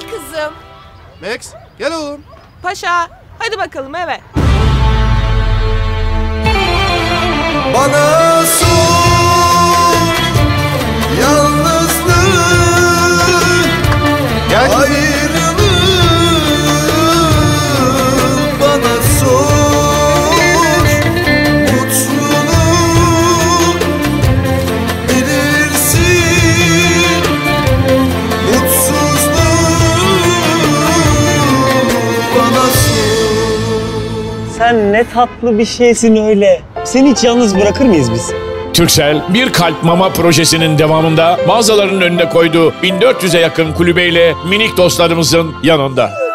Gel kızım. Max gel oğlum. Paşa hadi bakalım eve. Sen ne tatlı bir şeysin öyle. Seni hiç yalnız bırakır mıyız biz? Türksel, Bir Kalp Mama projesinin devamında mağazaların önüne koyduğu 1400'e yakın kulübeyle minik dostlarımızın yanında.